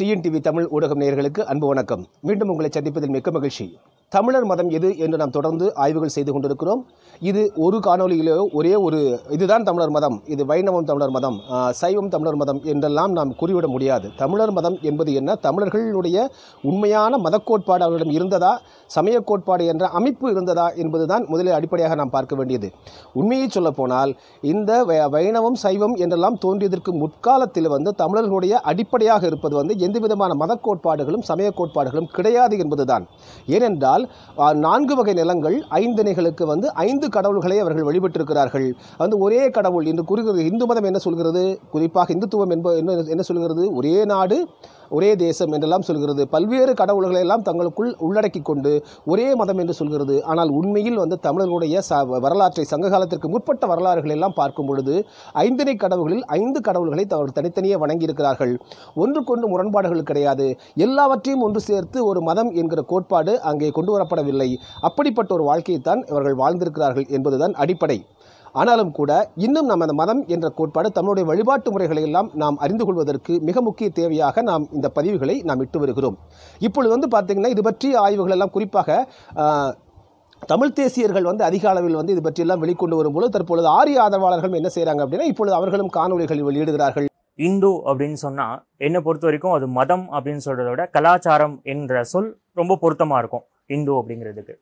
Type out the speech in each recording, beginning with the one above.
TNTV Tamil ஊடகம் நேயர்களுக்கு அன்பு வணக்கம். மீண்டும் உங்களை சந்திப்பதில் மிக்க மகிழ்ச்சி. தமிழர் மதம் எது என்று நாம் தொடர்ந்து ஆய்வுகள் செய்து கொண்டிருக்கிறோம். இது ஒரு காணொளியிலோ ஒரே ஒரு இதுதான் தமிழர் மதம். இது வைணவம் தமிழர் மதம் சைவம் தமிழர் மதம் என்றெல்லாம் நாம் கூறிவிட முடியாது. தமிழர் மதம் என்பது என்ன? தமிழர்களுடைய உண்மையான மதக் கோட்பாடு அவர்களிடம் இருந்ததா? சமய கோட்பாடு என்ற அமைப்பு இருந்ததா? என்பதுதான் முதலில் அடிப்படையாக நாம் பார்க்க வேண்டியது. உண்மையை சொல்லப்போனால் இந்த வை- வைணவம் சைவம் என்றெல்லாம் தோன்றியதற்கு முற்காலத்தில் வந்து தமிழர்களுடைய அடிப்படையாக இருப்பது வந்து எந்த விதமான மதக் கோட்பாடுகளும் சமய கோட்பாடுகளும் கிடையாது என்பதுதான். ஏனென்றால் ஆ, நான்கு வகை நிலங்கள் ஐந்திணைகளுக்கு வந்து ஐந்து கடவுள்களை அவர்கள் வழிபட்டிருக்கிறார்கள். வந்து ஒரே கடவுள் என்று கூறுகிறது இந்து மதம் என்ன சொல்கிறது? குறிப்பாக இந்துத்துவம் என்ப என்ன என்ன சொல்கிறது? ஒரே நாடு ஒரே தேசம் என்றெல்லாம் சொல்கிறது. பல்வேறு கடவுள்களை எல்லாம் தங்களுக்குள் உள்ளடக்கி கொண்டு ஒரே மதம் என்று சொல்கிறது. ஆனால் உண்மையில் வந்து தமிழர்களுடைய ச வரலாற்றை சங்க காலத்திற்கு முற்பட்ட வரலாறுகளை எல்லாம் பார்க்கும் பொழுது ஐந்தனை கடவுள்களில் ஐந்து கடவுள்களை தங்கள் தனித்தனியே வணங்கியிருக்கிறார்கள். ஒன்றுக்கொன்று முரண்பாடுகள் கிடையாது. எல்லாவற்றையும் ஒன்று சேர்த்து ஒரு மதம் என்கிற கோட்பாடு அங்கே கொண்டு வரப்படவில்லை. அப்படிப்பட்ட ஒரு வாழ்க்கையைத்தான் இவர்கள் வாழ்ந்திருக்கிறார்கள் என்பதுதான் அடிப்படை. ஆனாலும் கூட இன்னும் நாம் அந்த மதம் என்ற கோட்பாடு தம்முடைய வழிபாட்டு முறைகளை எல்லாம் நாம் அறிந்து கொள்வதற்கு மிக முக்கிய தேவையாக நாம் இந்த பதிவுகளை நாம் இட்டு வருகிறோம். இப்பொழுது வந்து பார்த்தீங்கன்னா இது பற்றிய ஆய்வுகள் எல்லாம் குறிப்பாக தமிழ் தேசியர்கள் வந்து அதிக அளவில் வந்து இது பற்றியெல்லாம் வெளிக்கொண்டு வரும்போது தற்பொழுது ஆரிய ஆதரவாளர்கள் என்ன செய்கிறாங்க அப்படின்னா இப்பொழுது அவர்களும் காணொளிகள் வெளியிடுகிறார்கள். இந்து அப்படின்னு சொன்னால் என்னை பொறுத்த வரைக்கும் அது மதம் அப்படின்னு சொல்கிறத விட கலாச்சாரம் என்ற சொல் ரொம்ப பொருத்தமாக இருக்கும் இந்து அப்படிங்கிறதுக்கு.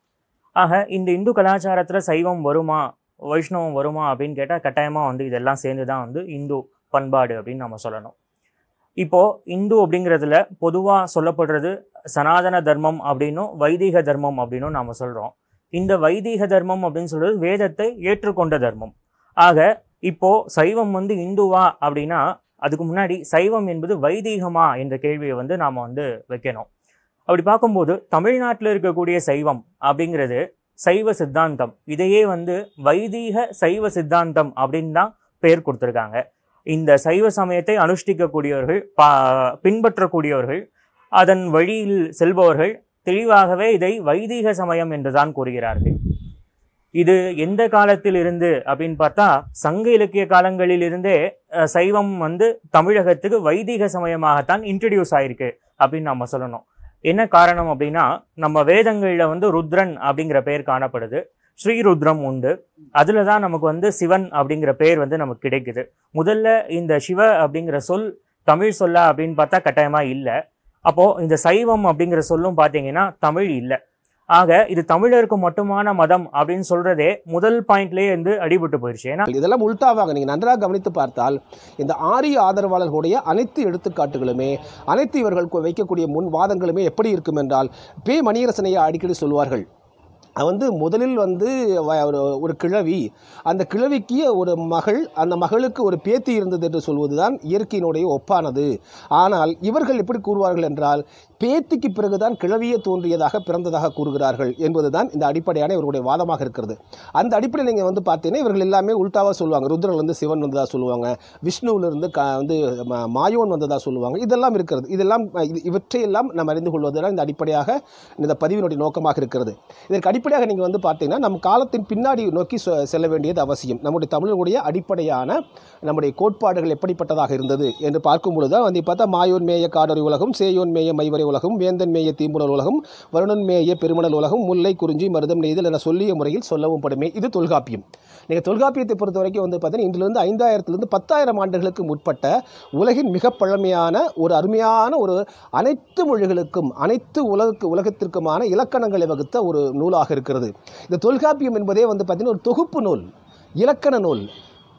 ஆக இந்த இந்து கலாச்சாரத்தில் சைவம் வருமா வைஷ்ணவம் வருமா அப்படின்னு கேட்டால் கட்டாயமாக வந்து இதெல்லாம் சேர்ந்து தான் வந்து இந்து பண்பாடு அப்படின்னு நம்ம சொல்லணும். இப்போது இந்து அப்படிங்கிறதுல பொதுவாக சொல்லப்படுறது சனாதன தர்மம் அப்படின்னும் வைதிக தர்மம் அப்படின்னும் நாம் சொல்கிறோம் இந்த வைதிக தர்மம் அப்படின்னு சொல்கிறது வேதத்தை ஏற்றுக்கொண்ட தர்மம். ஆக இப்போ சைவம் வந்து இந்துவா அப்படின்னா அதுக்கு முன்னாடி சைவம் என்பது வைதீகமா என்ற கேள்வியை வந்து நாம் வந்து வைக்கணும். அப்படி பார்க்கும்போது தமிழ்நாட்டில் இருக்கக்கூடிய சைவம் அப்படிங்கிறது சைவ சித்தாந்தம். இதையே வந்து வைதீக சைவ சித்தாந்தம் அப்படின்னு தான் பெயர் கொடுத்துருக்காங்க. இந்த சைவ சமயத்தை அனுஷ்டிக்கக்கூடியவர்கள் பா பின்பற்றக்கூடியவர்கள் அதன் வழியில் செல்பவர்கள் தெளிவாகவே இதை வைதீக சமயம் என்றுதான் கூறுகிறார்கள். இது எந்த காலத்தில் இருந்து அப்படின்னு பார்த்தா சங்க இலக்கிய காலங்களில் இருந்தே சைவம் வந்து தமிழகத்துக்கு வைதீக சமயமாகத்தான் இன்ட்ரடியூஸ் ஆயிருக்கு அப்படின்னு நம்ம சொல்லணும். என்ன காரணம் அப்படின்னா நம்ம வேதங்களில் வந்து ருத்ரன் அப்படிங்கிற பெயர் காணப்படுது. ஸ்ரீருத்ரம் உண்டு. அதில் தான் நமக்கு வந்து சிவன் அப்படிங்கிற பேர் வந்து நமக்கு கிடைக்குது. முதல்ல இந்த சிவ அப்படிங்கிற சொல் தமிழ் சொல்லா அப்படின்னு பார்த்தா கட்டாயமாக இல்லை. அப்போது இந்த சைவம் அப்படிங்கிற சொல்லும் பார்த்தீங்கன்னா தமிழ் இல்லை. ஆக இது தமிழருக்கு மட்டுமான மதம் அப்படின்னு சொல்றதே முதல் பாயிண்ட்லேயே வந்து அடிபட்டு போயிடுச்சு ஏன்னா இதெல்லாம் உல்டாவாக நீங்கள் நன்றாக கவனித்து பார்த்தால் இந்த ஆரிய ஆதரவாளர்களுடைய அனைத்து எடுத்துக்காட்டுகளுமே அனைத்து இவர்கள் வைக்கக்கூடிய முன் வாதங்களுமே எப்படி இருக்கும் என்றால் பே மணியரசனையை அடிக்கடி சொல்வார்கள். வந்து முதலில் வந்து வ- ஒரு ஒரு கிழவி. அந்த கிழவிக்கு ஒரு மகள் அந்த மகளுக்கு ஒரு பேத்தி இருந்தது என்று சொல்வதுதான் இயற்கையினுடைய ஒப்பானது. ஆனால் இவர்கள் எப்படி கூறுவார்கள் என்றால் பேத்திக்கு பிறகுதான் கிழவியே தோன்றியதாக பிறந்ததாக கூறுகிறார்கள் என்பதுதான் இந்த அடிப்படையான இவருடைய வாதமாக இருக்கிறது. அந்த அடிப்படையில் நீங்கள் வந்து பார்த்தீங்கன்னா இவர்கள் எல்லாமே உல்டாவாக சொல்லுவாங்க. ருத்ரன்லேருந்து சிவன் வந்ததாக சொல்லுவாங்க. விஷ்ணுவிலிருந்து க வந்து மாயோன் வந்ததாக சொல்லுவாங்க. இதெல்லாம் இருக்கிறது. இதெல்லாம் இது இவற்றையெல்லாம் நாம் அறிந்து கொள்வதுதான் இந்த அடிப்படையாக இந்த பதிவினுடைய நோக்கமாக இருக்கிறது. இதற்கு அடிப்படை அடிப்படையாக நீங்கள் வந்து பார்த்தீங்கன்னா நம் காலத்தின் பின்னாடி நோக்கி செ- செல்ல வேண்டியது அவசியம். நம்முடைய தமிழனுடைய அடிப்படையான நம்முடைய கோட்பாடுகள் எப்படிப்பட்டதாக இருந்தது என்று பார்க்கும் பொழுது தான் வந்து பார்த்தா மாயோன் மேய காடொரி உலகம் சேயோன் மேய மைவரை உலகம் வேந்தன் மேய தீம்புணல் உலகம் வருணன் மேய பெருமணல் உலகம் முல்லை குறிஞ்சி மருதம் நெய்தல் என சொல்லிய முறையில் சொல்லவும் படுமே. இது தொல்காப்பியம். நீங்கள் தொல்காப்பியத்தை பொறுத்த வரைக்கும் வந்து பார்த்தீங்கன்னா இன்றிலிருந்து ஐந்தாயிரத்திலிருந்து பத்தாயிரம் ஆண்டுகளுக்கு முற்பட்ட உலகின் மிக பழமையான ஒரு அருமையான ஒரு அனைத்து மொழிகளுக்கும் அனைத்து உலக உலகத்திற்குமான இலக்கணங்களை வகுத்த ஒரு நூலாக இருக்கிறது. இந்த தொல்காப்பியம் என்பதே வந்து பார்த்தீங்கன்னா ஒரு தொகுப்பு நூல் இலக்கண நூல்.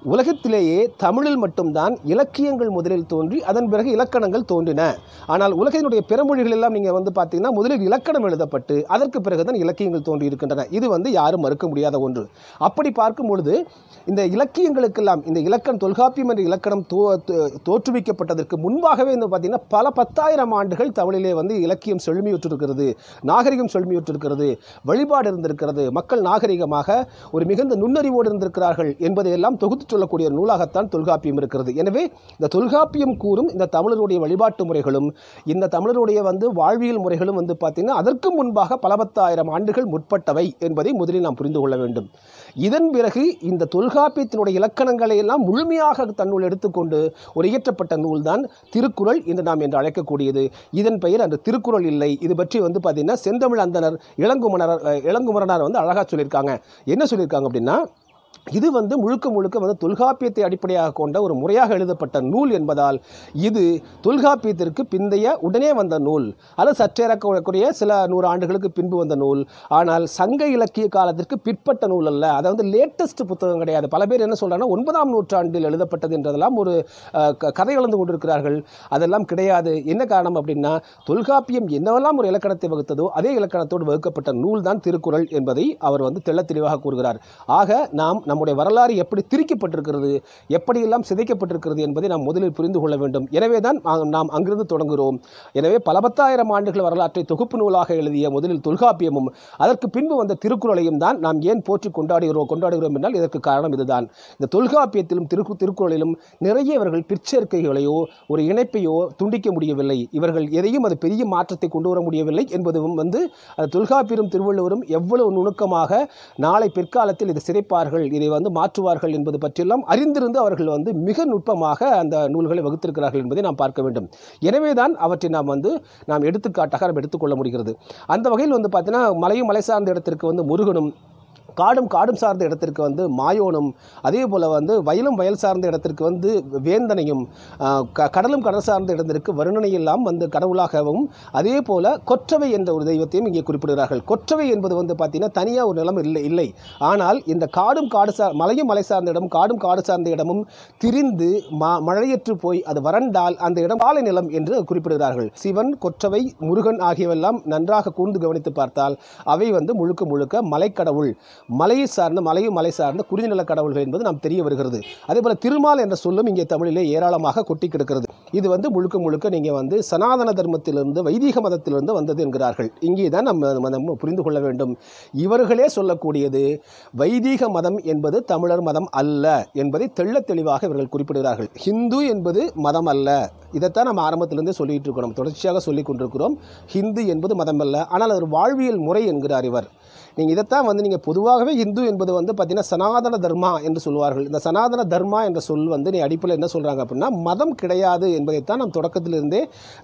உலகத்திலேயே தமிழில் மட்டும்தான் இலக்கியங்கள் முதலில் தோன்றி அதன் பிறகு இலக்கணங்கள் தோன்றின. ஆனால் உலகினுடைய பிறமொழிகள் எல்லாம் நீங்கள் வந்து பார்த்தீங்கன்னா முதலில் இலக்கணம் எழுதப்பட்டு அதற்கு பிறகுதான் இலக்கியங்கள் தோன்றி இருக்கின்றன. இது வந்து யாரும் மறுக்க முடியாத ஒன்று. அப்படி பார்க்கும் பொழுது இந்த இலக்கியங்களுக்கெல்லாம் இந்த இலக்கணம் தொல்காப்பியம் என்ற இலக்கணம் தோ- தோற்றுவிக்கப்பட்டதற்கு முன்பாகவே வந்து பார்த்தீங்கன்னா பல பத்தாயிரம் ஆண்டுகள் தமிழிலே வந்து இலக்கியம் செழுமையுற்றிருக்கிறது நாகரிகம் செழுமையுற்றிருக்கிறது வழிபாடு இருந்திருக்கிறது. மக்கள் நாகரிகமாக ஒரு மிகுந்த நுண்ணறிவோடு இருந்திருக்கிறார்கள் என்பதையெல்லாம் தொகுத்து சொல்லக்கூடிய நூலாகத்தான் தொல்காப்பியம் இருக்கிறது. எனவே இந்த தொல்காப்பியம் கூறும் இந்த தமிழருடைய வழிபாட்டு முறைகளும் இந்த தமிழருடைய வந்து வாழ்வியல் முறைகளும் வந்து பார்த்தீங்கன்னா அதற்கு முன்பாக பல பத்தாயிரம் ஆண்டுகள் முற்பட்டவை என்பதை முதலில் நாம் புரிந்து கொள்ள வேண்டும். இதன் பிறகு இந்த தொல்காப்பியத்தினுடைய இலக்கணங்களை எல்லாம் முழுமையாக தன்னுள் எடுத்துக்கொண்டு ஒரு இயற்றப்பட்ட நூல்தான் திருக்குறள் என்று நாம் என்று அழைக்கக்கூடியது. இதன் பெயர் அந்த திருக்குறள் இல்லை. இது பற்றி வந்து பார்த்தீங்கன்னா செந்தமிழ் அந்தனர் இளங்குமணர் இளங்குமரனார் வந்து அழகாக சொல்லியிருக்காங்க. என்ன சொல்லியிருக்காங்க அப்படின்னா இது வந்து முழுக்க முழுக்க வந்து தொல்காப்பியத்தை அடிப்படையாக கொண்ட ஒரு முறையாக எழுதப்பட்ட நூல் என்பதால் இது தொல்காப்பியத்திற்கு பிந்தைய உடனே வந்த நூல். அது சற்றேறக்கூடிய சில நூறு ஆண்டுகளுக்கு பின்பு வந்த நூல். ஆனால் சங்க இலக்கிய காலத்திற்கு பிற்பட்ட நூல் அல்ல. அதை வந்து லேட்டஸ்ட் புத்தகம் கிடையாது. பல பேர் என்ன சொல்கிறாங்கன்னா ஒன்பதாம் நூற்றாண்டில் எழுதப்பட்டது என்றதெல்லாம் ஒரு க- கதை எழுந்து கொண்டிருக்கிறார்கள். அதெல்லாம் கிடையாது. என்ன காரணம் அப்படின்னா தொல்காப்பியம் என்னவெல்லாம் ஒரு இலக்கணத்தை வகுத்ததோ அதே இலக்கணத்தோடு வகுக்கப்பட்ட நூல் தான் திருக்குறள் என்பதை அவர் வந்து தெள்ள தெளிவாக கூறுகிறார். ஆக நாம் நம்முடைய வரலாறு எப்படி திரிக்கப்பட்டிருக்கிறது எப்படியெல்லாம் சிதைக்கப்பட்டிருக்கிறது என்பதை நாம் முதலில் புரிந்து கொள்ள வேண்டும். எனவே தான் நாம் அங்கிருந்து தொடங்குகிறோம். எனவே பல பத்தாயிரம் ஆண்டுகள் வரலாற்றை தொகுப்பு நூலாக எழுதிய முதலில் தொல்காப்பியமும் அதற்கு பின்பு வந்த திருக்குறளையும் தான் நாம் ஏன் போற்றி கொண்டாடுகிறோம் கொண்டாடுகிறோம் என்றால் இதற்கு காரணம் இதுதான். இந்த தொல்காப்பியத்திலும் திருக்கு திருக்குறளிலும் நிறைய இவர்கள் பிற்சேர்க்கைகளையோ ஒரு இணைப்பையோ துண்டிக்க முடியவில்லை. இவர்கள் எதையும் அது பெரிய மாற்றத்தை கொண்டு வர முடியவில்லை என்பதும் வந்து அது தொல்காப்பியரும் திருவள்ளுவரும் எவ்வளவு நுணுக்கமாக நாளை பிற்காலத்தில் இதை சிதைப்பார்கள் இதை வந்து மாற்றுவார்கள் என்பது பற்றியெல்லாம் அறிந்திருந்து அவர்கள் வந்து மிக நுட்பமாக அந்த நூல்களை வகுத்திருக்கிறார்கள் என்பதை நாம் பார்க்க வேண்டும். எனவே தான் அவற்றை நாம் வந்து நாம் எடுத்துக்காட்டாக நாம் எடுத்துக்கொள்ள முடிகிறது. அந்த வகையில் வந்து பார்த்தீங்கன்னா மலையும் மலை சார்ந்த இடத்திற்கு வந்து முருகனும் காடும் காடும் சார்ந்த இடத்திற்கு வந்து மாயோனும் அதே போல் வந்து வயலும் வயல் சார்ந்த இடத்திற்கு வந்து வேந்தனையும் க- கடலும் கடல் சார்ந்த இடத்திற்கு வருணனை எல்லாம் வந்து கடவுளாகவும் அதே போல் கொற்றவை என்ற ஒரு தெய்வத்தையும் இங்கே குறிப்பிடுகிறார்கள். கொற்றவை என்பது வந்து பார்த்தீங்கன்னா தனியாக ஒரு நிலம் இல்லை இல்லை. ஆனால் இந்த காடும் காடு சார் மலையும் மலை சார்ந்த இடம் காடும் காடு சார்ந்த இடமும் திரிந்து மழையற்று போய் அது வறண்டால் அந்த இடம் காலை நிலம் என்று குறிப்பிடுகிறார்கள். சிவன் கொற்றவை முருகன் ஆகியவெல்லாம் நன்றாக கூர்ந்து கவனித்து பார்த்தால் அவை வந்து முழுக்க முழுக்க மலைக்கடவுள். மலையை சார்ந்த மலையும் மலை சார்ந்த குறிஞ்சிநில கடவுள்கள் என்பது நாம் தெரிய வருகிறது. அதே போல் திருமால் என்ற சொல்லும் இங்கே தமிழிலே ஏராளமாக கொட்டி கிடக்கிறது. இது வந்து முழுக்க முழுக்க நீங்கள் வந்து சனாதன தர்மத்திலிருந்து வைதிக மதத்திலிருந்து வந்தது என்கிறார்கள். இங்கே தான் நம்ம நம்ம புரிந்து கொள்ள வேண்டும். இவர்களே சொல்லக்கூடியது வைதிக மதம் என்பது தமிழர் மதம் அல்ல என்பதை தெள்ளத் தெளிவாக இவர்கள் குறிப்பிடுகிறார்கள். ஹிந்து என்பது மதம் அல்ல. இதைத்தான் நம்ம ஆரம்பத்திலிருந்தே சொல்லிட்டு இருக்கிறோம். தொடர்ச்சியாக சொல்லிக் கொண்டிருக்கிறோம். ஹிந்து என்பது மதம் அல்ல. ஆனால் அது ஒரு வாழ்வியல் முறை என்கிறார் இவர். நீங்கள் இதைத்தான் வந்து நீங்கள் பொதுவாகவே இந்து என்பது வந்து பார்த்தீங்கன்னா சனாதன தர்மா என்று சொல்வார்கள். இந்த சனாதன தர்மா என்ற சொல் வந்து நீ அடிப்பில் என்ன சொல்கிறாங்க அப்படின்னா மதம் கிடையாது என்பதைத்தான் நம் தொடக்கத்திலிருந்தே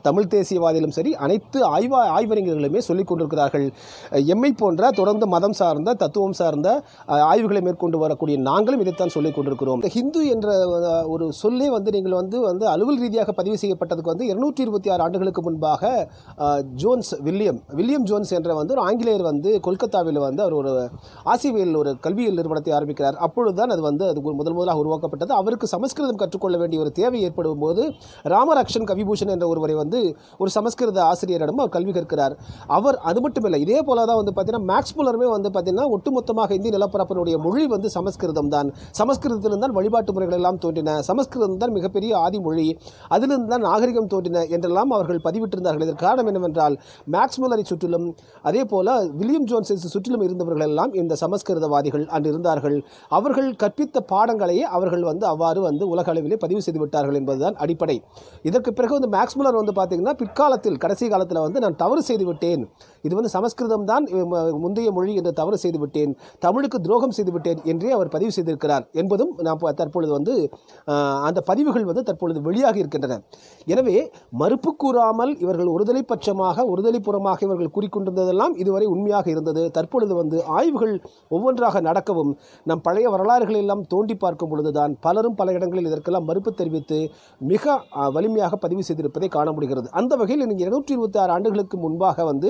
தமிழ் தேசியவாதிகளும் சரி அனைத்து ஆய்வா ஆய்வறிஞர்களுமே சொல்லிக் கொண்டிருக்கிறார்கள். அஹ் எம்மை போன்ற தொடர்ந்து மதம் சார்ந்த தத்துவம் சார்ந்த ஆய்வுகளை மேற்கொண்டு வரக்கூடிய நாங்களும் இதைத்தான் சொல்லிக் கொண்டிருக்கிறோம். இந்த ஹிந்து என்ற ஒரு சொல்லே வந்து நீங்கள் வந்து வந்து அலுவல் ரீதியாக பதிவு செய்யப்பட்டதுக்கு வந்து இருநூற்றி இருபத்தி ஆறு ஆண்டுகளுக்கு முன்பாக ஜோன்ஸ் வில்லியம் வில்லியம் ஜோன்ஸ் என்ற வந்து ஒரு ஆங்கிலேயர் வந்து கொல்கத்தாவில் வந்து அவர் ஒரு ஆசிவியல் ஒரு கல்வியியல் நிறுவனத்தை ஆரம்பிக்கிறார். அப்பொழுதுதான் அது வந்து அது முதல் முதலாக உருவாக்கப்பட்டது. அவருக்கு சமஸ்கிருதம் கற்றுக்கொள்ள வேண்டிய ஒரு தேவை ஏற்படும் போது ராமரக்ஷன் கவிபூஷன் என்ற ஒருவரை வந்து ஒரு சமஸ்கிருத ஆசிரியரிடம் அவர் கல்வி கற்கிறார். அவர் அது மட்டும் இல்லை இதே போல தான் வந்து பார்த்தீங்கன்னா மேக்ஸ் புலருமே வந்து பார்த்தீங்கன்னா ஒட்டுமொத்தமாக இந்திய நிலப்பரப்பினுடைய மொழி வந்து சமஸ்கிருதம் தான். சமஸ்கிருதத்திலிருந்து தான் வழிபாட்டு முறைகள் எல்லாம் தோன்றின. சமஸ்கிருதம் தான் மிகப்பெரிய ஆதி மொழி. அதிலிருந்து தான் நாகரிகம் தோன்றின என்றெல்லாம் அவர்கள் பதிவிட்டிருந்தார்கள். இதற்கு காரணம் என்னவென்றால் மேக்ஸ் முல்லரை சுற்றிலும் அதே போல வில்லியம் ஜோன்ஸை சுற்றிலும் இருந்தவர்கள் எல்லாம் இந்த சமஸ்கிருதவாதிகள் அன்று இருந்தார்கள். அவர்கள் கற்பித்த பாடங்களையே அவர்கள் வந்து அவ்வாறு வந்து உலக அளவிலே பதிவு செய்து விட்டார்கள் என்பதுதான் அடிப்படை. இதற்கு பிறகு வந்து மேக்ஸ்முலர் வந்து பார்த்தீங்கன்னா பிற்காலத்தில் கடைசி காலத்தில் வந்து நான் தவறு செய்து விட்டேன். இது வந்து சமஸ்கிருதம் தான் முந்தைய மொழி என்று தவறு செய்து விட்டேன். தமிழுக்கு துரோகம் செய்து விட்டேன் என்றே அவர் பதிவு செய்திருக்கிறார் என்பதும் நான் தற்பொழுது வந்து அந்த பதிவுகள் வந்து தற்பொழுது வெளியாகி இருக்கின்றன. எனவே மறுப்பு கூறாமல் இவர்கள் ஒருதலை பட்சமாக ஒருதலை புறமாக இவர்கள் கூறிக்கொண்டிருந்ததெல்லாம் இதுவரை உண்மையாக இருந்தது. தற்போது இப்பொழுது வந்து ஆய்வுகள் ஒவ்வொன்றாக நடக்கவும் நம் பழைய வரலாறுகளை எல்லாம் தோண்டி பார்க்கும் பொழுதுதான் பலரும் பல இடங்களில் இதற்கெல்லாம் மறுப்பு தெரிவித்து மிக வலிமையாக பதிவு செய்திருப்பதை காண முடிகிறது. அந்த வகையில் நீங்கள் இருநூற்றி இருபத்தி ஆறு ஆண்டுகளுக்கு முன்பாக வந்து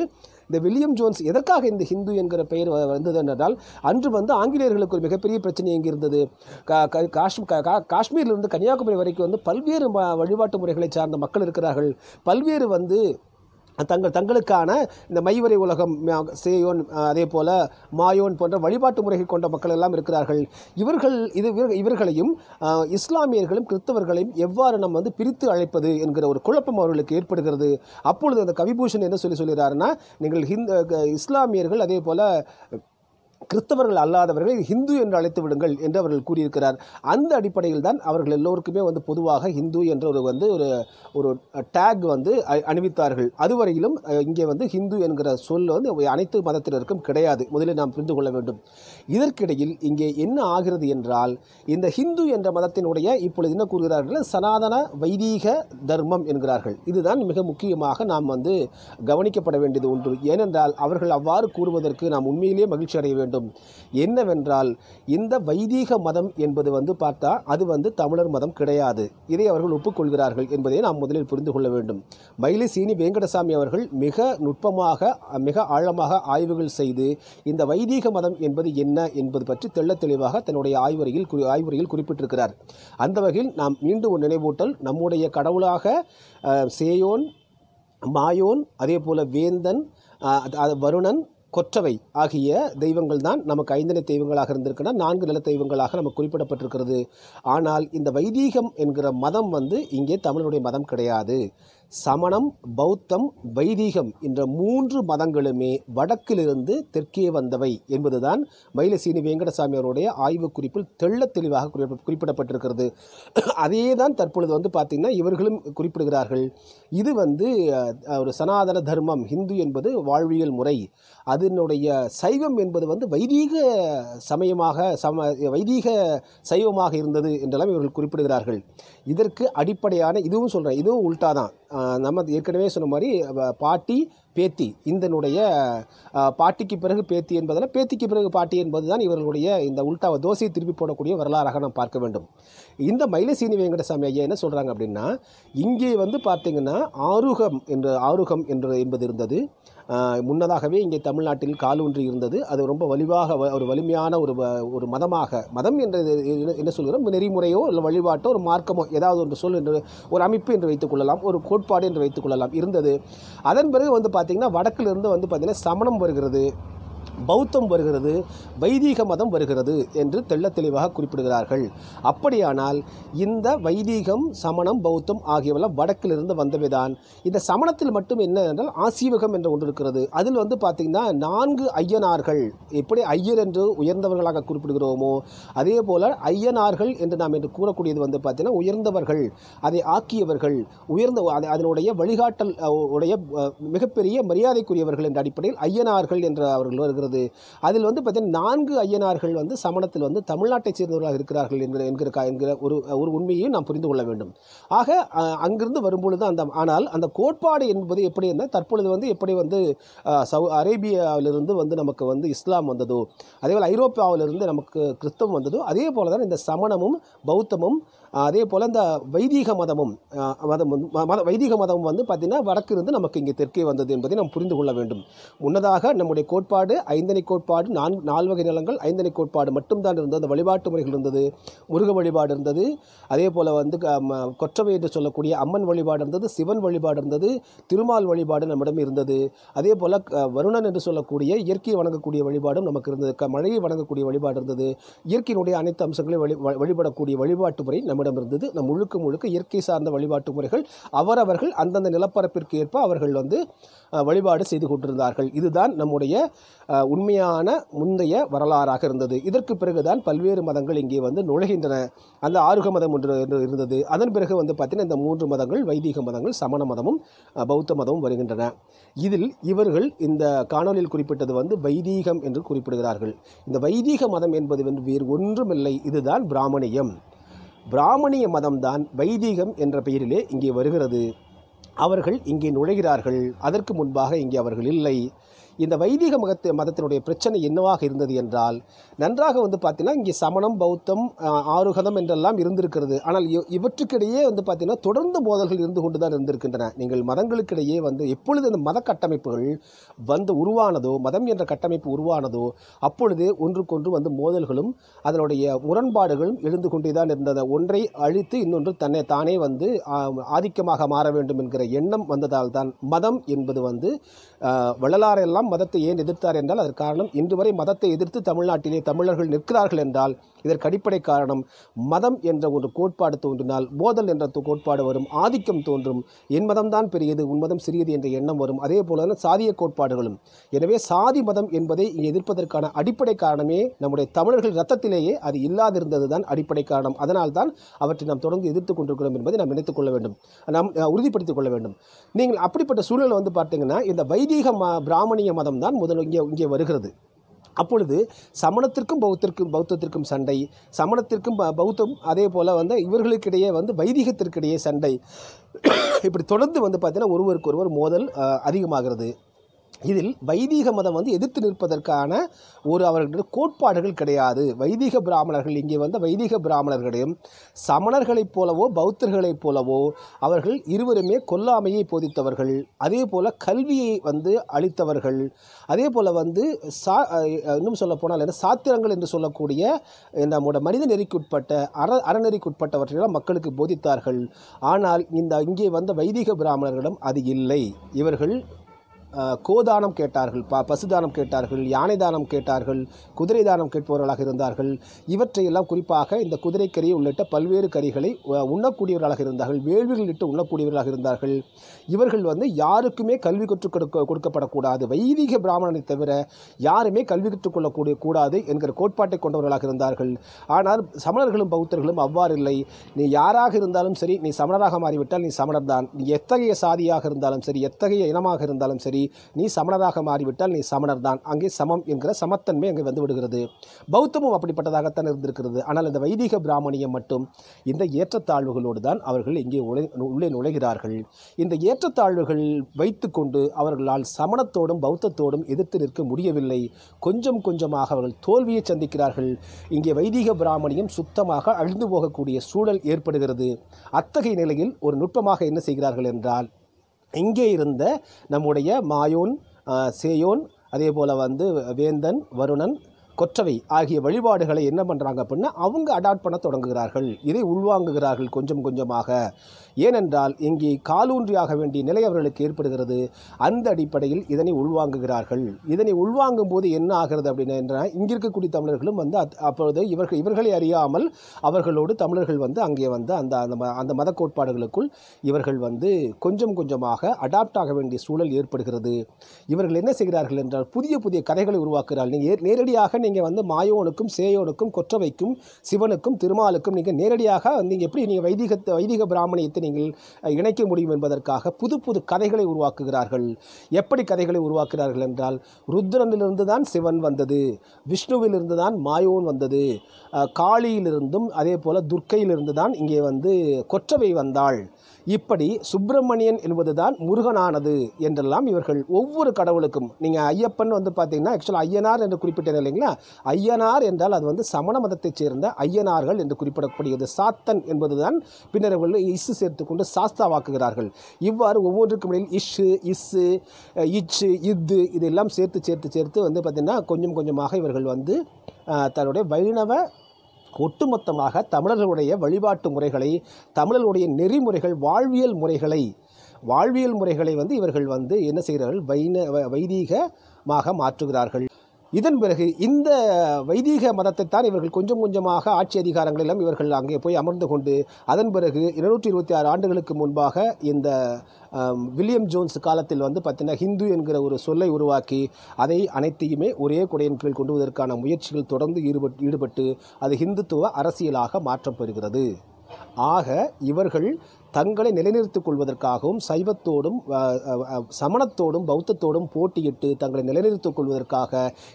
இந்த வில்லியம் ஜோன்ஸ் எதற்காக இந்த ஹிந்து என்கிற பெயர் வ- வந்தது என்றால் அன்று வந்து ஆங்கிலேயர்களுக்கு ஒரு மிகப்பெரிய பிரச்சனை எங்கே இருந்தது? கா- கா- காஷ்மீரிலிருந்து கன்னியாகுமரி வரைக்கும் வந்து பல்வேறு வழிபாட்டு முறைகளை சார்ந்த மக்கள் இருக்கிறார்கள். பல்வேறு வந்து தங்கள் தங்களுக்கான இந்த மைவரை உலகம் சேயோன் அதே போல மாயோன் போன்ற வழிபாட்டு முறைகள் கொண்ட மக்கள் எல்லாம் இருக்கிறார்கள். இவர்கள் இது இவர்களையும் இஸ்லாமியர்களும் கிறிஸ்தவர்களையும் எவ்வாறு நம்ம வந்து பிரித்து அழைப்பது என்கிற ஒரு குழப்பம் அவர்களுக்கு ஏற்படுகிறது. அப்பொழுது அந்த கவிபூஷன் என்ன சொல்லி சொல்கிறாருன்னா நீங்கள் ஹிந்து இஸ்லாமியர்கள் அதே போல் கிறிஸ்தவர்கள் அல்லாதவர்களை ஹிந்து என்று அழைத்து விடுங்கள் என்று அவர்கள் கூறியிருக்கிறார். அந்த அடிப்படையில் தான் அவர்கள் எல்லோருக்குமே வந்து பொதுவாக ஹிந்து என்ற ஒரு வந்து ஒரு ஒரு டேக் வந்து அணிவித்தார்கள். அதுவரையிலும் இங்கே வந்து ஹிந்து என்கிற சொல் வந்து அனைத்து மதத்தினருக்கும் கிடையாது. முதலில் நாம் புரிந்து கொள்ள வேண்டும். இதற்கிடையில் இங்கே என்ன ஆகிறது என்றால் இந்த ஹிந்து என்ற மதத்தினுடைய இப்பொழுது என்ன கூறுகிறார்கள்? சனாதன வைதீக தர்மம் என்கிறார்கள். இதுதான் மிக முக்கியமாக நாம் வந்து கவனிக்கப்பட வேண்டியது ஒன்று. ஏனென்றால் அவர்கள் அவ்வாறு கூறுவதற்கு நாம் உண்மையிலேயே மகிழ்ச்சி அடைய வேண்டும் வேண்டும். என்னவென்றால் இந்த வைதீக மதம் என்பது வந்து பார்த்தா அது வந்து தமிழர் மதம் கிடையாது. இதை அவர்கள் ஒப்புக்கொள்கிறார்கள் என்பதை நாம் முதலில் புரிந்து கொள்ள வேண்டும். மயிலை சீனி வெங்கடசாமி அவர்கள் மிக நுட்பமாக மிக ஆழமாக ஆய்வுகள் செய்து இந்த வைதீக மதம் என்பது என்ன என்பது பற்றி தெள்ளத் தெளிவாக தன்னுடைய ஆய்வறையில் ஆய்வுரையில் குறிப்பிட்டிருக்கிறார். அந்த வகையில் நாம் மீண்டும் ஒரு நினைவூட்டல் நம்முடைய கடவுளாக சேயோன் மாயோன் அதே போல வேந்தன் வருணன் கொற்றவை ஆகிய தெய்வங்கள் தான் நமக்கு ஐந்தனை தெய்வங்களாக இருந்திருக்கின்றன. நான்கு நில தெய்வங்களாக நமக்கு குறிப்பிடப்பட்டிருக்கிறது. ஆனால் இந்த வைதீகம் என்கிற மதம் வந்து இங்கே தமிழனுடைய மதம் கிடையாது. சமணம் பௌத்தம் வைதீகம் என்ற மூன்று மதங்களுமே வடக்கிலிருந்து தெற்கே வந்தவை என்பதுதான் மயிலசீனி வெங்கடசாமி அவருடைய ஆய்வு குறிப்பில் தெள்ளத் தெளிவாக குறிப்பிட- குறிப்பிடப்பட்டிருக்கிறது. அதே தான் தற்பொழுது வந்து பார்த்திங்கன்னா இவர்களும் குறிப்பிடுகிறார்கள். இது வந்து ஒரு சனாதன தர்மம் ஹிந்து என்பது வாழ்வியல் முறை. அதனுடைய சைவம் என்பது வந்து வைதீக சமயமாக சம வைதீக சைவமாக இருந்தது என்றெல்லாம் இவர்கள் குறிப்பிடுகிறார்கள். இதற்கு அடிப்படையான இதுவும் சொல்கிறேன் இதுவும் உல்டா தான் நம்ம ஏற்கனவே சொன்ன மாதிரி பாட்டி பேத்தி இதனுடைய பாட்டிக்கு பிறகு பேத்தி என்பதில் பேத்திக்கு பிறகு பாட்டி என்பது தான் இவர்களுடைய இந்த உல்டாவை தோசையை திருப்பி போடக்கூடிய வரலாறாக நாம் பார்க்க வேண்டும். இந்த மயிலசீனி வெங்கடசாமி ஐயா என்ன சொல்கிறாங்க அப்படின்னா இங்கே வந்து பார்த்திங்கன்னா ஆருகம் என்ற ஆருகம் என்று என்பது இருந்தது. முன்னதாகவே இங்கே தமிழ்நாட்டில் காலூன்றி இருந்தது. அது ரொம்ப வலிவாக வ- ஒரு வலிமையான ஒரு வ- ஒரு மதமாக மதம் என்று என்ன- என்ன சொல்கிறோம்? நெறிமுறையோ இல்லை வழிபாட்டோ ஒரு மார்க்கமோ ஏதாவது ஒரு சொல் என்று ஒரு அமைப்பு என்று வைத்துக் கொள்ளலாம் ஒரு கோட்பாடு என்று வைத்துக் கொள்ளலாம் இருந்தது. அதன் பிறகு வந்து பார்த்திங்கன்னா வடக்கிலிருந்து வந்து பார்த்திங்கன்னா சமணம் வருகிறது. பௌத்தம் வருகிறது வைதீக மதம் வருகிறது என்று தெள்ளத் தெளிவாக குறிப்பிடுகிறார்கள். அப்படியானால் இந்த வைதீகம் சமணம் பௌத்தம் ஆகியவெல்லாம் வடக்கிலிருந்து வந்தவைதான். இந்த சமணத்தில் மட்டும் என்ன என்றால் ஆசீவகம் என்று ஒன்று இருக்கிறது. அதில் வந்து பார்த்திங்கன்னா நான்கு ஐயனார்கள். எப்படி ஐயர் என்று உயர்ந்தவர்களாக குறிப்பிடுகிறோமோ அதே போல ஐயனார்கள் என்று நாம் என்று கூறக்கூடியது வந்து பார்த்தீங்கன்னா உயர்ந்தவர்கள் அதை ஆக்கியவர்கள் உயர்ந்த அதனுடைய வழிகாட்டல் உடைய மிகப்பெரிய மரியாதைக்குரியவர்கள் என்ற அடிப்படையில் ஐயனார்கள் என்ற அவர்கள் வருகிறது. அதில் வந்து பார்த்தீங்கன்னா நான்கு ஐயனார்கள் வந்து சமணத்தில் வந்து தமிழ்நாட்டைச் சேர்ந்தவர்களாக இருக்கிறார்கள் என்கிற என்கிற என்கிற ஒரு ஒரு உண்மையையும் நாம் புரிந்து கொள்ள வேண்டும். ஆக அங்கிருந்து வரும்பொழுது அந்த ஆனால் அந்த கோட்பாடு என்பது எப்படி இருந்தால் தற்பொழுது வந்து எப்படி வந்து சவு அரேபியாவிலிருந்து வந்து நமக்கு வந்து இஸ்லாம் வந்ததோ அதேபோல் ஐரோப்பாவிலிருந்து நமக்கு கிறிஸ்தவம் வந்ததோ அதே போல தான் இந்த சமணமும் பௌத்தமும் அதே போல் இந்த வைதீக மதமும் மதம் ம- மத வைதீக மதம் வந்து பார்த்திங்கன்னா வடக்கிருந்து நமக்கு இங்கே தெற்கே வந்தது என்பதை நாம் புரிந்து கொள்ள வேண்டும். முன்னதாக நம்முடைய கோட்பாடு ஐந்தனை கோட்பாடு நான்கு நால்வகை நிலங்கள் ஐந்தனை கோட்பாடு மட்டும்தான் இருந்தது. அந்த வழிபாட்டு முறைகள் இருந்தது முருக வழிபாடு இருந்தது. அதே போல் வந்து க- ம- கொற்றவை என்று சொல்லக்கூடிய அம்மன் வழிபாடு இருந்தது சிவன் வழிபாடு இருந்தது திருமால் வழிபாடு நம்மிடம் இருந்தது. அதே போல் வருணன் என்று சொல்லக்கூடிய இயற்கையை வணங்கக்கூடிய வழிபாடும் நமக்கு இருந்தது. க மழையை வணங்கக்கூடிய வழிபாடு இருந்தது. இயற்கையினுடைய அனைத்து அம்சங்களையும் வழி வழிபடக்கூடிய வழிபாட்டு முறை நம்ம நம்மிடம் இருந்தது. நம் முழுக்க முழுக்க இயற்கை சார்ந்த வழிபாட்டு முறைகள் அவரவர்கள் அந்தந்த நிலப்பரப்பிற்கு ஏற்ப அவர்கள் வந்து வழிபாடு செய்து கொண்டிருந்தார்கள். இதுதான் நம்முடைய உண்மையான முந்தைய வரலாறாக இருந்தது. இதற்கு பிறகுதான் பல்வேறு மதங்கள் இங்கே வந்து நுழைகின்றன. அந்த ஆருக மதம் ஒன்று இருந்தது. அதன் பிறகு வந்து பார்த்தீங்கன்னா இந்த மூன்று மதங்கள் வைதீக மதங்கள் சமண மதமும் பௌத்த மதமும் வருகின்றன. இதில் இவர்கள் இந்த காணொலியில் குறிப்பிட்டது வந்து வைதீகம் என்று குறிப்பிடுகிறார்கள். இந்த வைதீக மதம் என்பது வந்து வேறு ஒன்றுமில்லை. இதுதான் பிராமணியம். பிராமணிய மதம்தான் வைதீகம் என்ற பெயரிலே இங்கே வருகிறது. அவர்கள் இங்கே நுழைகிறார்கள். அதற்கு முன்பாக இங்கே அவர்கள் இல்லை. இந்த வைதிக மகத்து மதத்தினுடைய பிரச்சனை என்னவாக இருந்தது என்றால் நன்றாக வந்து பார்த்தீங்கன்னா இங்கே சமணம் பௌத்தம் ஆறுகதம் ஆருகதம் என்றெல்லாம் இருந்திருக்கிறது. ஆனால் இவ்- இவற்றுக்கிடையே வந்து பார்த்தீங்கன்னா தொடர்ந்து மோதல்கள் இருந்து கொண்டு தான் இருந்திருக்கின்றன. நீங்கள் மதங்களுக்கிடையே வந்து எப்பொழுது இந்த மத கட்டமைப்புகள் வந்து உருவானதோ மதம் என்ற கட்டமைப்பு உருவானதோ அப்பொழுது ஒன்றுக்கொன்று வந்து மோதல்களும் அதனுடைய முரண்பாடுகளும் எழுந்து கொண்டே தான் இருந்தது ஒன்றை அழித்து இன்னொன்று தன்னை தானே வந்து ஆதிக்கமாக மாற வேண்டும் என்கிற எண்ணம் வந்ததால் தான் மதம் என்பது வந்து வள்ளலாரெல்லாம் இஸ்லாம் மதத்தை ஏன் எதிர்த்தார் என்றால் அதற்கு காரணம் இன்று வரை மதத்தை எதிர்த்து தமிழ்நாட்டிலே தமிழர்கள் நிற்கிறார்கள் என்றால் இதற்கு அடிப்படை காரணம் மதம் என்ற ஒரு கோட்பாடு தோன்றினால் போதல் என்ற கோட்பாடு வரும் ஆதிக்கம் தோன்றும் என் மதம்தான் பெரியது உன் மதம் சிறியது என்ற எண்ணம் வரும். அதே போல சாதிய கோட்பாடுகளும். எனவே சாதி மதம் என்பதை இங்கே எதிர்ப்பதற்கான அடிப்படை காரணமே நம்முடைய தமிழர்கள் ரத்தத்திலேயே அது இல்லாதிருந்தது தான் அடிப்படை காரணம். அதனால்தான் அவற்றை நாம் தொடர்ந்து எதிர்த்து கொண்டிருக்கிறோம் என்பதை நாம் நினைத்துக் கொள்ள வேண்டும். நாம் உறுதிப்படுத்திக் கொள்ள வேண்டும். நீங்கள் அப்படிப்பட்ட சூழலை வந்து பார்த்தீங்கன்னா இந்த வைதீக பிராமணிய மதம் தான் முதல் இங்கே இங்கே வருகிறது. அப்பொழுது சமணத்திற்கும் பௌத்திற்கும் பௌத்தத்திற்கும் சண்டை சமணத்திற்கும் ப- பௌத்தம் அதே போல் வந்து இவர்களுக்கிடையே வந்து வைதிகத்திற்கிடையே சண்டை. இப்படி தொடர்ந்து வந்து பார்த்திங்கன்னா ஒருவருக்கு ஒருவர் மோதல் அதிகமாகிறது. இதில் வைதீக மதம் வந்து எதிர்த்து நிற்பதற்கான ஒரு அவர்களுடைய கோட்பாடுகள் கிடையாது. வைதீக பிராமணர்கள் இங்கே வந்த வைதீக பிராமணர்களையும் சமணர்களைப் போலவோ பௌத்தர்களைப் போலவோ அவர்கள் இருவருமே கொல்லாமையை போதித்தவர்கள் அதே போல் கல்வியை வந்து அளித்தவர்கள் அதே போல் வந்து சா இன்னும் சொல்ல போனால் என்ன சாத்திரங்கள் என்று சொல்லக்கூடிய நம்மோட மனித நெறிக்குட்பட்ட அற அறநெறிக்குட்பட்டவற்றையெல்லாம் மக்களுக்கு போதித்தார்கள். ஆனால் இந்த இங்கே வந்த வைதீக பிராமணர்களிடம் அது இல்லை. இவர்கள் கோதானம் கேட்டார்கள் ப பசுதானம் கேட்டார்கள் யானை தானம் கேட்டார்கள் குதிரை தானம் கேட்பவர்களாக இருந்தார்கள். இவற்றையெல்லாம் குறிப்பாக இந்த குதிரை கறி உள்ளிட்ட பல்வேறு கறிகளை உண்ணக்கூடியவர்களாக இருந்தார்கள் வேள்விகள் இட்டு உண்ணக்கூடியவர்களாக இருந்தார்கள். இவர்கள் வந்து யாருக்குமே கல்வி கற்றுக் கொடுக்க கொடுக்கப்படக்கூடாது. வைதிக பிராமணனை தவிர யாருமே கல்வி கற்றுக்கொள்ளக்கூடிய கூடாது என்கிற கோட்பாட்டை கொண்டவர்களாக இருந்தார்கள். ஆனால் சமணர்களும் பௌத்தர்களும் அவ்வாறு இல்லை நீ யாராக இருந்தாலும் சரி நீ சமணராக மாறிவிட்டால் நீ சமணர் தான் நீ எத்தகைய சாதியாக இருந்தாலும் சரி எத்தகைய இனமாக இருந்தாலும் சரி நீ சமணராக மாறிவிட்டால் நீ சமணர் தான் அங்கே சமம் என்கிற சமத்தன்மை அங்கே வந்து விடுகிறது பௌத்தமும் அப்படிப்பட்டதாகத்தான் இருந்திருக்கிறது. ஆனால் இந்த வைதிக பிராமணியம் மட்டும் இந்த ஏற்றத்தாழ்வுகளோடு தான் அவர்கள் இங்கே உழை- உள்ளே நுழைகிறார்கள். இந்த ஏற்றத்தாழ்வுகள் வைத்துக்கொண்டு அவர்களால் சமணத்தோடும் பௌத்தத்தோடும் எதிர்த்து நிற்க முடியவில்லை. கொஞ்சம் கொஞ்சமாக அவர்கள் தோல்வியை சந்திக்கிறார்கள். இங்கே வைதிக பிராமணியம் சுத்தமாக அழிந்து போகக்கூடிய சூழல் ஏற்படுகிறது. அத்தகைய நிலையில் ஒரு நுட்பமாக என்ன செய்கிறார்கள் என்றால் இங்கே இருந்த நம்முடைய மாயோன் சேயோன் அதே போல் வந்து வேந்தன் வருணன் கொற்றவை ஆகிய வழிபாடுகளை என்ன பண்ணுறாங்க அப்படின்னா அவங்க அடாப்ட் பண்ண தொடங்குகிறார்கள். இதை உள்வாங்குகிறார்கள் கொஞ்சம் கொஞ்சமாக. ஏனென்றால் இங்கே காலூன்றியாக வேண்டிய நிலை அவர்களுக்கு ஏற்படுகிறது. அந்த அடிப்படையில் இதனை உள்வாங்குகிறார்கள். இதனை உள்வாங்கும் போது என்ன ஆகிறது அப்படின்னு என்றால் இங்கே இருக்கக்கூடிய தமிழர்களும் வந்து அத்- அப்பொழுது இவர்கள் இவர்களை அறியாமல் அவர்களோடு தமிழர்கள் வந்து அங்கே வந்து அந்த அந்த ம- அந்த மத கோட்பாடுகளுக்குள் இவர்கள் வந்து கொஞ்சம் கொஞ்சமாக அடாப்ட் ஆக வேண்டிய சூழல் ஏற்படுகிறது. இவர்கள் என்ன செய்கிறார்கள் என்றால் புதிய புதிய கதைகளை உருவாக்குகிறார்கள். நீங்கள் நேரடியாக நீங்கள் வந்து மாயோனுக்கும் சேயோனுக்கும் கொற்றவைக்கும் சிவனுக்கும் திருமாலுக்கும் நீங்கள் நேரடியாக நீங்கள் எப்படி நீங்கள் வைதிக வைதிக பிராமணியத்தை நீங்கள் இணைக்க முடியும் என்பதற்காக புது புது கதைகளை உருவாக்குகிறார்கள். எப்படி கதைகளை உருவாக்குகிறார்கள் என்றால் ருத்ரனிலிருந்து தான் சிவன் வந்தது விஷ்ணுவிலிருந்து தான் மாயோன் வந்தது காளியிலிருந்தும் அதே போல் துர்க்கையிலிருந்து தான் இங்கே வந்து கொற்றவை வந்தாள். இப்படி சுப்பிரமணியன் என்பதுதான் முருகனானது என்றெல்லாம் இவர்கள் ஒவ்வொரு கடவுளுக்கும் நீங்கள் ஐயப்பன் வந்து பார்த்தீங்கன்னா ஆக்சுவலாக ஐயனார் என்று குறிப்பிட்டேன் இல்லைங்களா? ஐயனார் என்றால் அது வந்து சமண மதத்தைச் சேர்ந்த ஐயனார்கள் என்று குறிப்பிடக்கூடியது. சாத்தன் என்பதுதான் பின்னர் அவர்கள் இஸ்ஸு சேர்த்துக்கொண்டு சாஸ்தாவாக்குகிறார்கள். இவ்வாறு ஒவ்வொன்றுக்கும் இடையில் இஷ்ஷு இஸ்ஸு இச்சு இத்து இதெல்லாம் சேர்த்து சேர்த்து சேர்த்து வந்து பார்த்திங்கன்னா கொஞ்சம் கொஞ்சமாக இவர்கள் வந்து தன்னுடைய வைணவ ஒட்டுமொத்தமாக தமிழர்களுடைய வழிபாட்டு முறைகளை தமிழர்களுடைய நெறிமுறைகள் வாழ்வியல் முறைகளை வாழ்வியல் முறைகளை வந்து இவர்கள் வந்து என்ன செய்கிறார்கள்? வைன வைதீகமாக மாற்றுகிறார்கள். இதன் பிறகு இந்த வைதீக மதத்தைத்தான் இவர்கள் கொஞ்சம் கொஞ்சமாக ஆட்சி அதிகாரங்களிலும் இவர்கள் அங்கே போய் அமர்ந்து கொண்டு அதன் பிறகு இருநூற்றி இருபத்தி ஆறு ஆண்டுகளுக்கு முன்பாக இந்த வில்லியம் ஜோன்ஸ் காலத்தில் வந்து பார்த்தீங்கன்னா ஹிந்து என்கிற ஒரு சொல்லை உருவாக்கி அதை அனைத்தையுமே ஒரே குடையின் கீழ் கொண்டு வருவதற்கான முயற்சிகள் தொடர்ந்து ஈடுபட்டு ஈடுபட்டு அது ஹிந்துத்துவ அரசியலாக மாற்றம் பெறுகிறது. ஆக இவர்கள் தங்களை நிலைநிறுத்திக் கொள்வதற்காகவும் சைவத்தோடும் சமணத்தோடும் பௌத்தத்தோடும் போட்டியிட்டு தங்களை நிலைநிறுத்திக் கொள்வதற்காக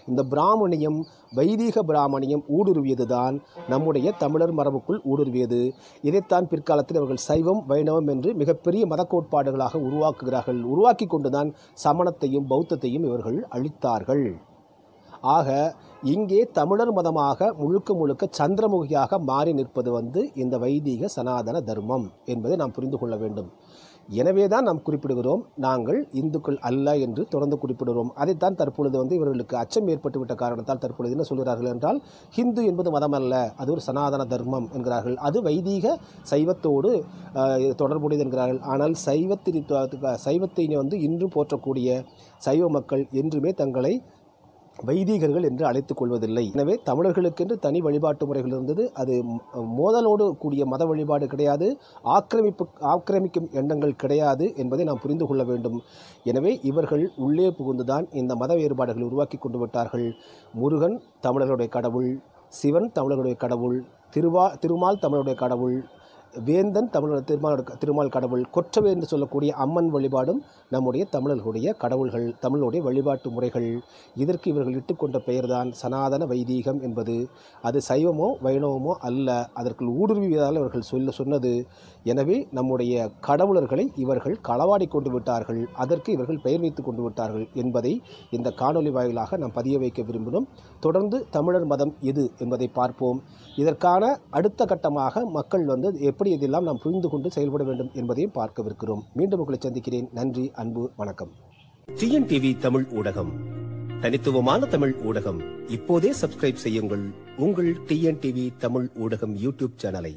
இந்த பிராமணியம் வைதீக பிராமணியம் ஊடுருவியதுதான் நம்முடைய தமிழர் மரபுக்குள் ஊடுருவியது. இதைத்தான் பிற்காலத்தில் அவர்கள் சைவம் வைணவம் என்று மிகப்பெரிய மத கோட்பாடுகளாக உருவாக்குகிறார்கள். உருவாக்கி கொண்டுதான் சமணத்தையும் பௌத்தத்தையும் இவர்கள் அழித்தார்கள். ஆக இங்கே தமிழர் மதமாக முழுக்க முழுக்க சந்திரமுகியாக மாறி நிற்பது வந்து இந்த வைதீக சனாதன தர்மம் என்பதை நாம் புரிந்து கொள்ள வேண்டும். எனவே தான் நாம் குறிப்பிடுகிறோம் நாங்கள் இந்துக்கள் அல்ல என்று தொடர்ந்து குறிப்பிடுகிறோம். அதைத்தான் தற்பொழுது வந்து இவர்களுக்கு அச்சம் ஏற்பட்டுவிட்ட காரணத்தால் தற்பொழுது என்ன சொல்கிறார்கள் என்றால் ஹிந்து என்பது மதம் அல்ல அது ஒரு சனாதன தர்மம் என்கிறார்கள். அது வைதீக சைவத்தோடு தொடர்புடையது என்கிறார்கள். ஆனால் சைவத்தின் சைவத்தை வந்து இன்று போற்றக்கூடிய சைவ மக்கள் என்றுமே தங்களை வைதீகர்கள் என்று அழைத்துக் கொள்வதில்லை. எனவே தமிழர்களுக்கென்று தனி வழிபாட்டு முறைகள் இருந்தது. அது மோதலோடு கூடிய மத வழிபாடு கிடையாது. ஆக்கிரமிப்பு ஆக்கிரமிக்கும் எண்ணங்கள் கிடையாது என்பதை நாம் புரிந்து கொள்ள வேண்டும். எனவே இவர்கள் உள்ளே புகுந்துதான் இந்த மத வேறுபாடுகளை உருவாக்கி கொண்டு விட்டார்கள். முருகன் தமிழர்களுடைய கடவுள் சிவன் தமிழர்களுடைய கடவுள் திருவா திருமால் தமிழருடைய கடவுள் வேந்தன் தமிழோட திருமால் திருமால் கடவுள் கொற்றவை என்று சொல்லக்கூடிய அம்மன் வழிபாடும் நம்முடைய தமிழர்களுடைய கடவுள்கள் தமிழுடைய வழிபாட்டு முறைகள். இதற்கு இவர்கள் இட்டுக்கொண்ட பெயர்தான் சனாதன வைதீகம் என்பது. அது சைவமோ வைணவமோ அல்ல. அதற்கு ஊடுருவியதால் இவர்கள் சொல்ல சொன்னது. எனவே நம்முடைய கடவுளர்களை இவர்கள் களவாடி கொண்டு விட்டார்கள். அதற்கு இவர்கள் பெயர் வைத்து கொண்டு விட்டார்கள் என்பதை இந்த காணொளி வாயிலாக நாம் பதிய வைக்க விரும்பினோம். தொடர்ந்து தமிழர் மதம் எது என்பதை பார்ப்போம். இதற்கான அடுத்த கட்டமாக மக்கள் வந்து எப்படி இதெல்லாம் நாம் புரிந்து கொண்டு செயல்பட வேண்டும் என்பதையும் பார்க்கவிருக்கிறோம். மீண்டும் உங்களை சந்திக்கிறேன். நன்றி அன்பு வணக்கம். டிஎன்டிவி தமிழ் ஊடகம். தனித்துவமான தமிழ் ஊடகம். இப்போதே சப்ஸ்கிரைப் செய்யுங்கள். உங்கள் டிஎன்டிவி தமிழ் ஊடகம் யூடியூப் சேனலை